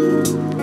Música